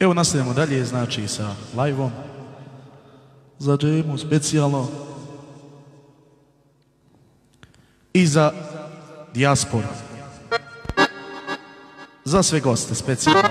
Evo nastavljamo dalje, znači sa live-om. Za džemu specijalno. I za dijasporu. Za sve goste specijalno.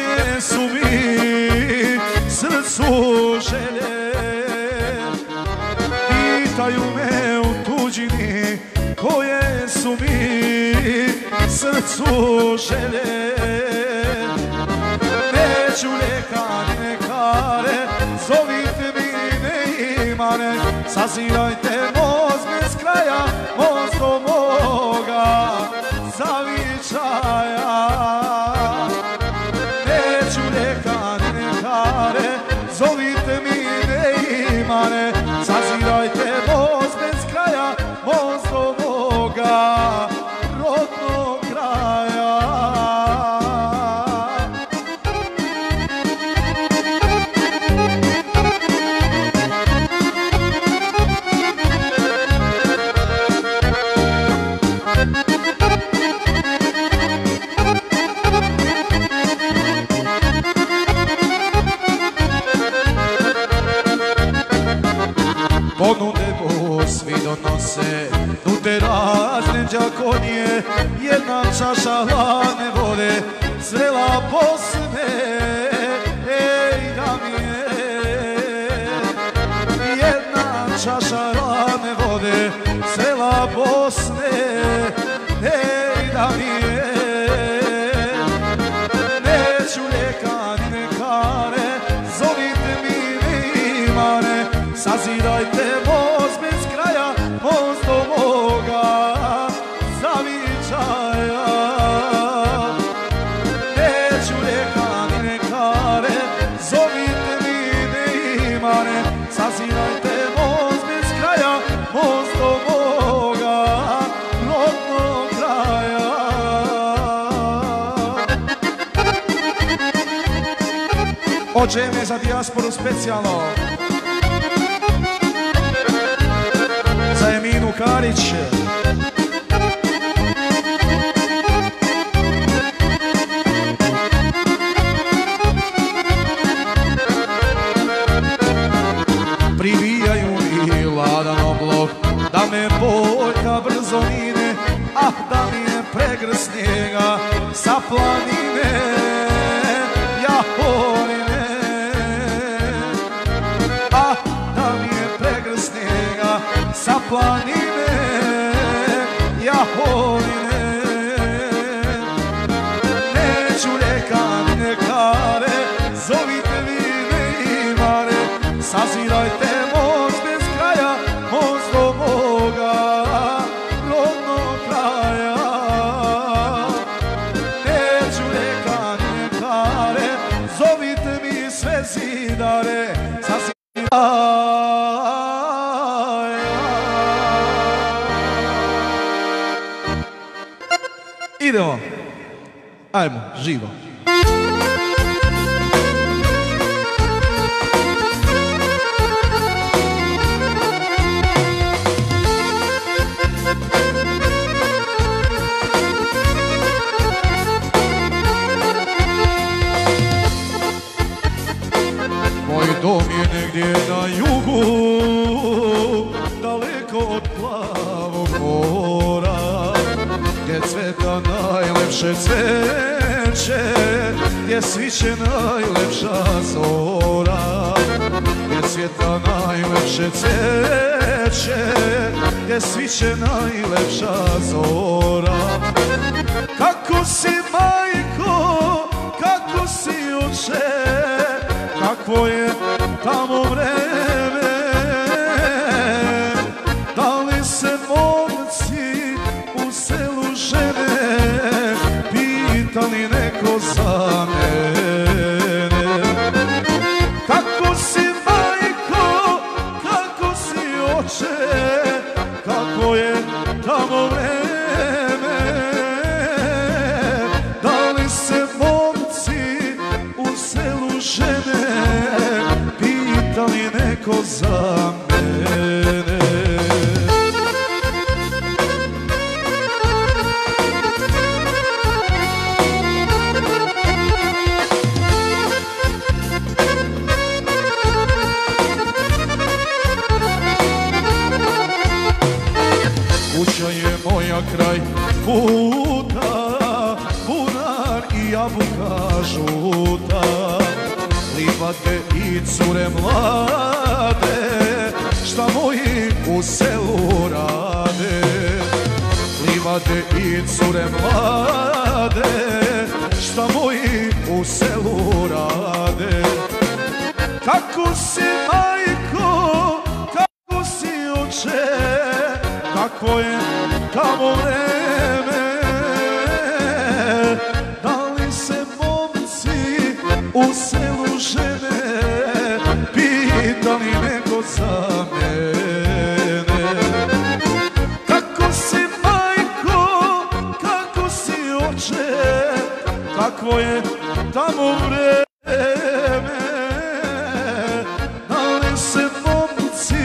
Koje su mi srcu želje Pitaju me u tuđini koje su mi srcu želje Neću ljekane kare, zovite mi ne imane Sazirajte razne džakonije Jedna čaša Me za dijasporu specijalno. Za Eminu Karić. Privijaju mi ladan oblog Da me boljka brzo mine Ah da mi je pregrš snijega Sa planine živo. Moj dom je negdje na jugu, daleko od plavog mora, gdje cveta gdje sviće najlepša zora, gdje cveta najlepše cveće, gdje sviće najlepša zora. Kako si majko, kako si oče, kakvo je tamo vreme cure mlade Šta moji u selu rade. Kako si majko, kako si oče Kako je tamo vreme Kakvo je tamo vreme. Da li se momci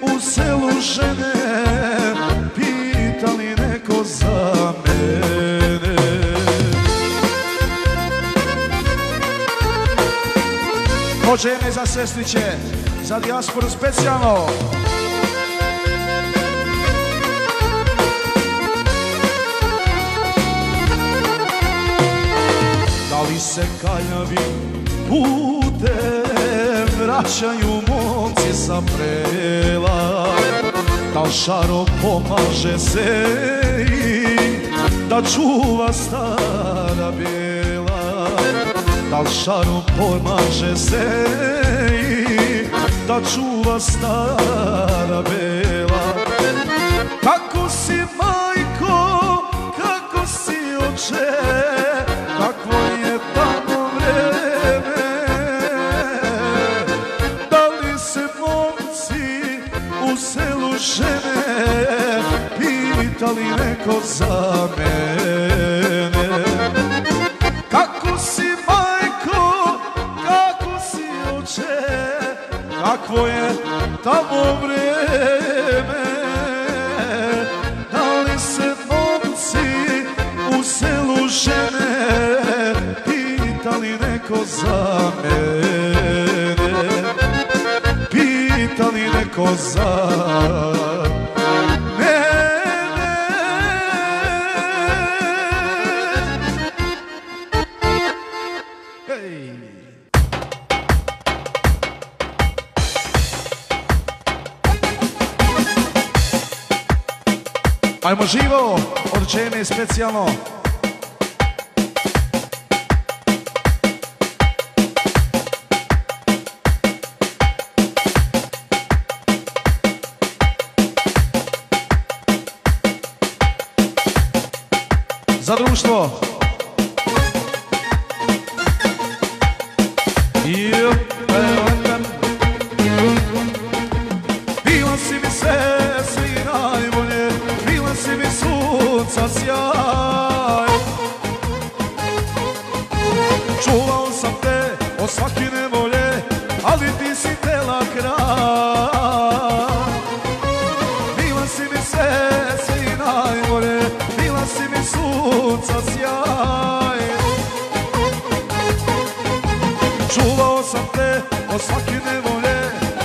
u selu žene Pitali neko za mene? Rođene za sestriće, za dijasporu specijalno Da li se kaljavi putem vraćaju momci sa prela Da šaro pomaže se i da čuva stara bijela? Da šaro pomaže se i da čuva stara bijela? Kako si majko, neko za mene. Kako si majko, kako si oče Kakvo je tamo vreme? Da li se momci u selu žene Pitali neko za mene? Pitali neko za mene Ajmo živo, od Čene specijalno. Za društvo.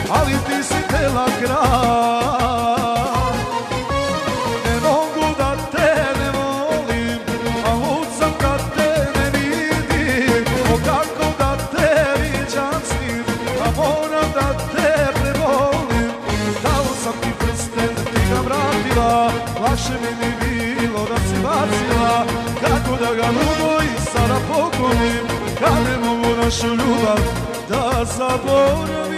Ali ti si tela kraj. Ne mogu da te ne volim, a lud sam kad te ne vidim. O kako da te viđam s njim, a moram da te prevolim. Dao sam ti prsten, ti ga vratila, lakše mi ni bilo da si bacila. Kako da ga lubo i sada poklonim, kad ne mogu našu ljubav da zaboravim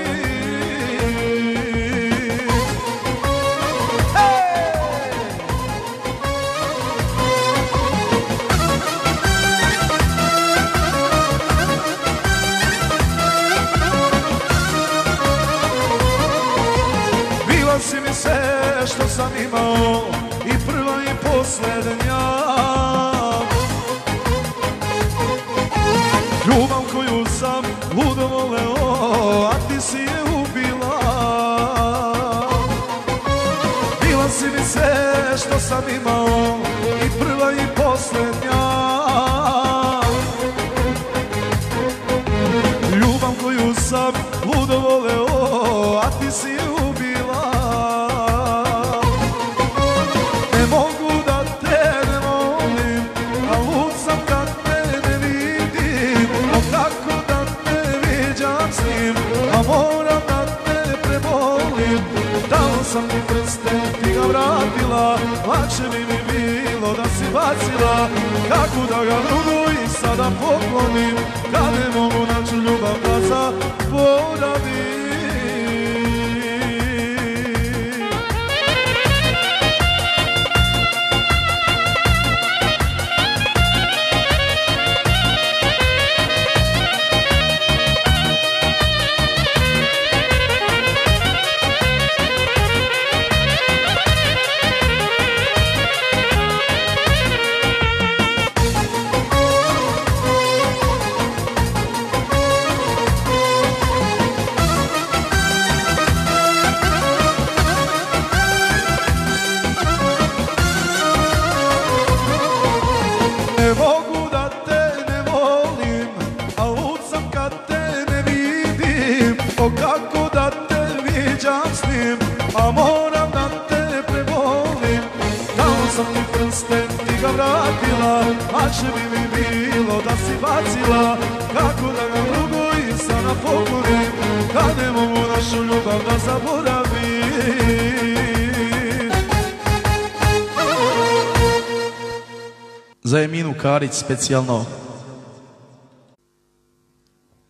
sam imao i prva i posljednja. Ljubav koju sam ludo voleo, a ti si je ubila. Bila si mi sve što sam imao i sada poklonim, kad ne mogu Za Eminu Karić specijalno.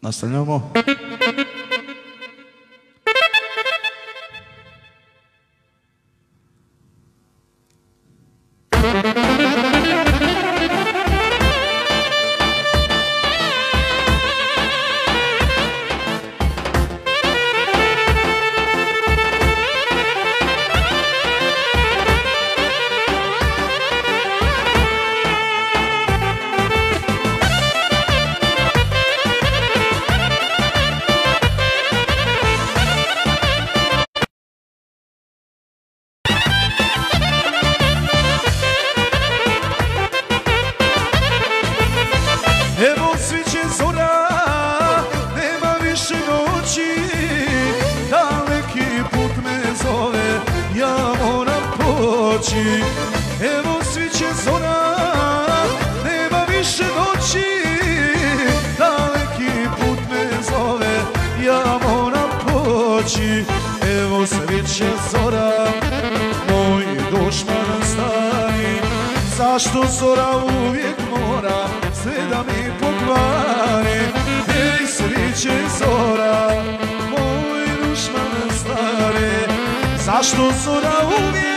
Nastavljamo. Poći Evo sviće zora, nema više noći. Daleki put me zove, ja moram poći Evo sviće zora, moj dušman stari. Zašto zora uvijek mora sve da mi pokvari? Ej, sviće zora, moj dušman stari. Zašto zora uvijek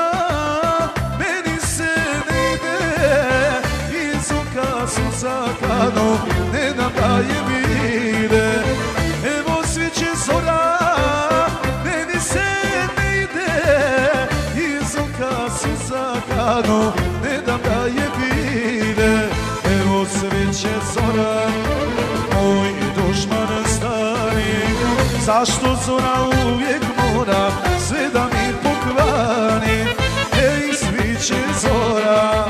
Zašto zora uvijek mora sve da mi pokvani Ej, sviće zora,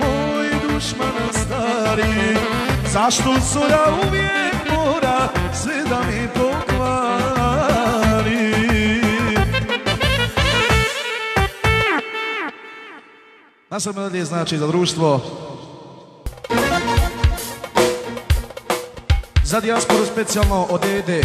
moj dušman stari. Zašto zora uvijek mora sve da mi pokvari znači za društvo. Za dijasporu specijalno od EDE.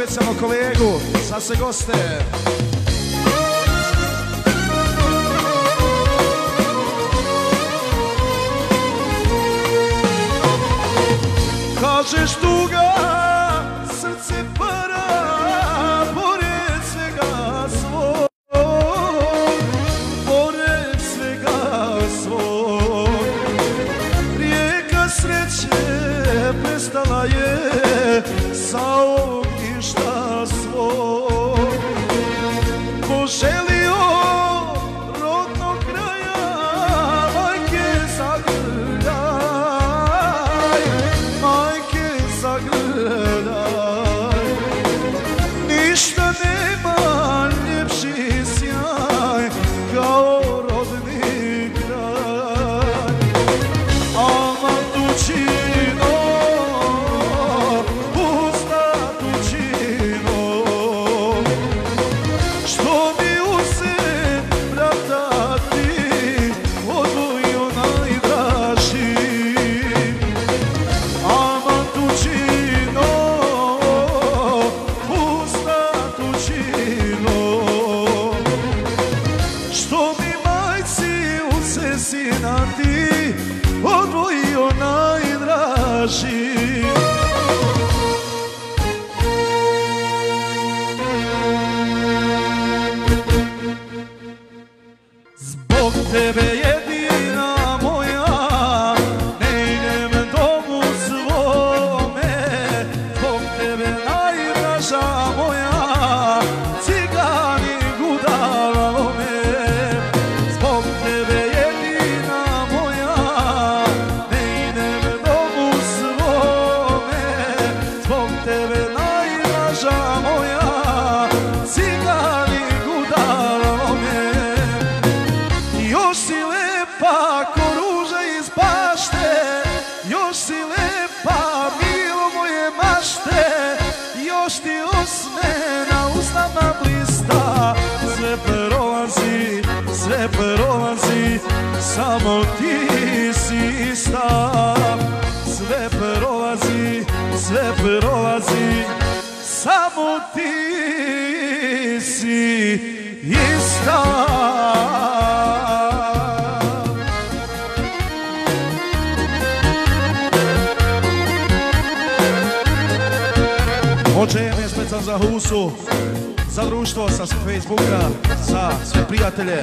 specijalno kolegu, sad se goste. samo ti si ista Sve prolazi, sve prolazi, samo ti si ista. Je specan za Husu, za društvo, sa Facebooka, za sve prijatelje.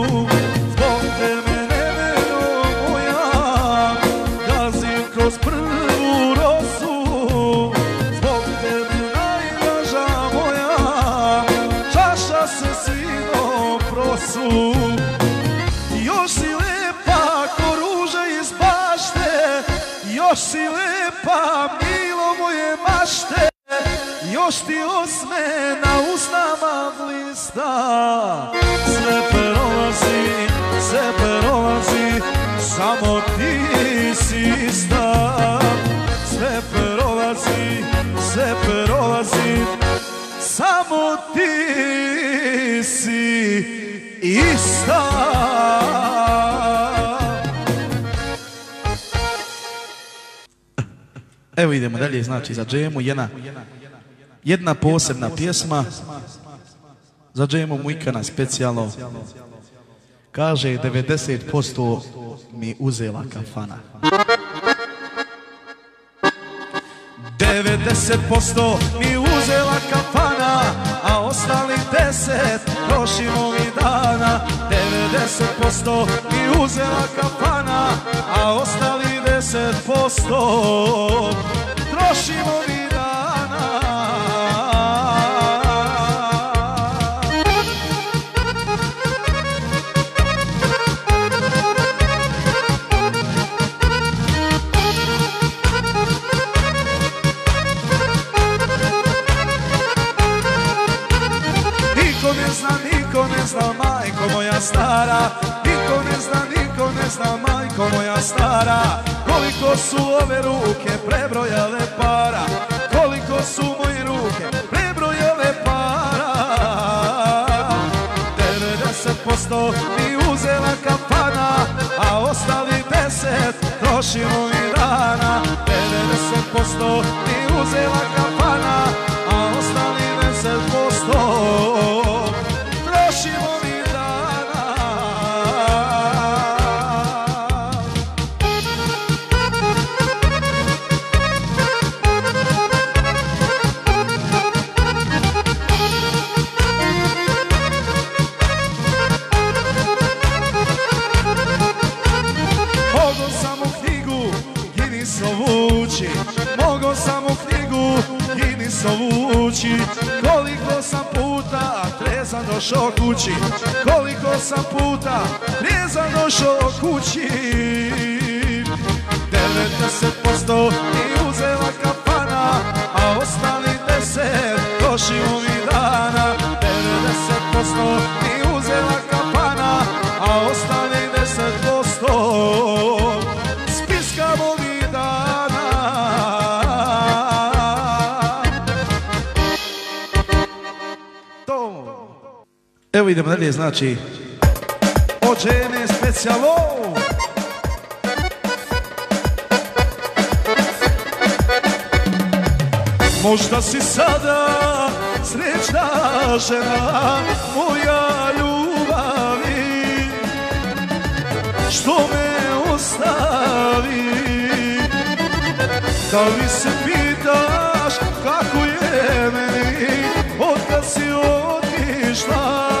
mašte Još ti osme na usnama blista. Sve prolazi, sve prolazi Samo ti si ista. Sve prolazi, sve prolazi Samo ti si ista Evo idemo dalje, znači za džemu jedna, jedna posebna pjesma. Za džemu Mujkana specijalno. Kaže 90% mi uzela kafana. 90% mi uzela kafana a ostali 10 trošimo mi dana. 90% mi uzela kafana a ostali 10% trošimo mi dana. Niko ne zna, niko ne zna, majko moja stara. Niko ne zna, niko ne zna, majko moja stara Koliko su ove ruke prebrojale para Koliko su moje ruke prebrojale para. 90% mi uzela kafana A ostali 10 trošimo mi dana. 90% mi uzela kafana došao kući Koliko sam puta trezan došao kući. 90% Evo idemo dalje, znači. Od žene specijalo Možda si sada srećna žena moja ljubavi. Što me ostavi? Da li se pitaš kako je meni Od kad si otišla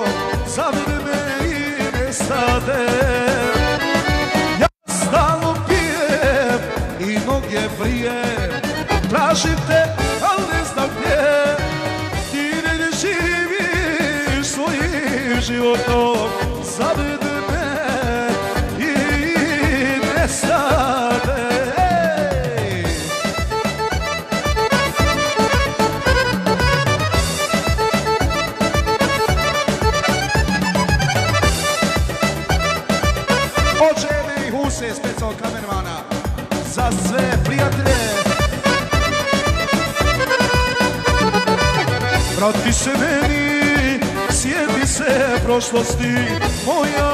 prošlosti Moja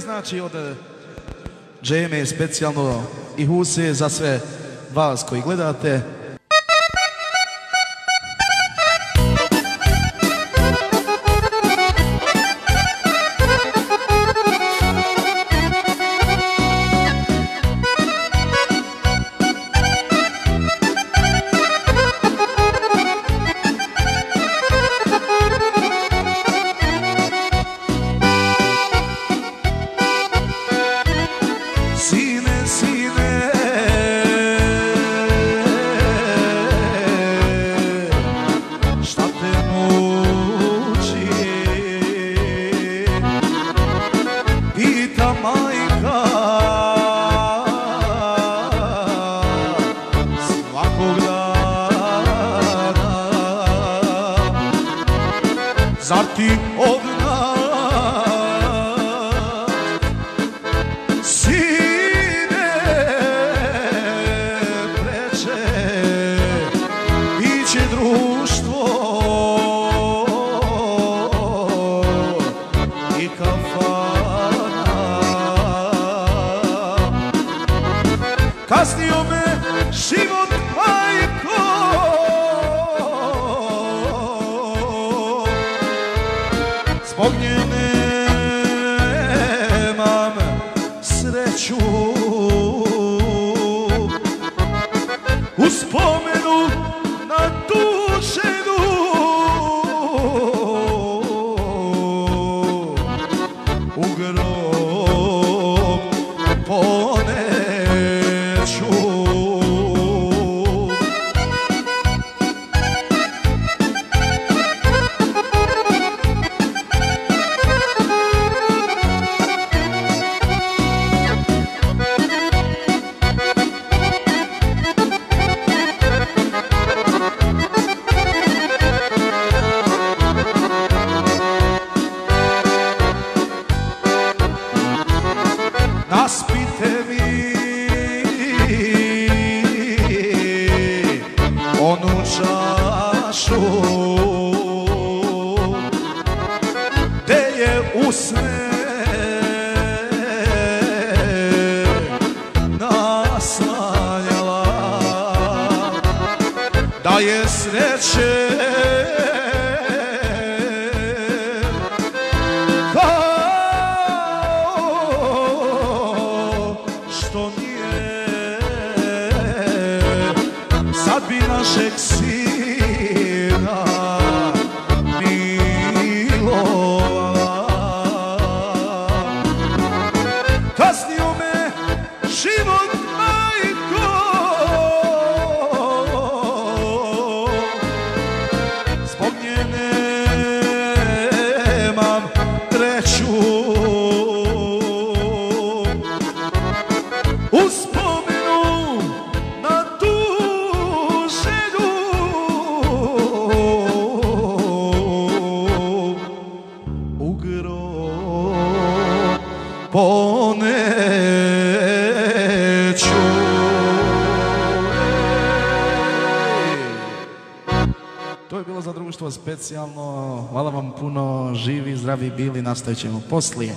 znači od eh, džeme specijalno i huse za sve vas koji gledate. Zarti of Sad bi našeg sina specijalno. Hvala vam puno, živi, zdravi bili, nastavit ćemo poslije.